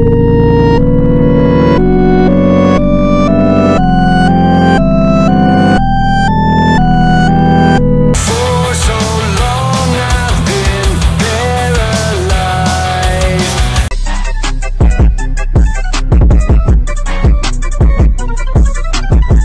you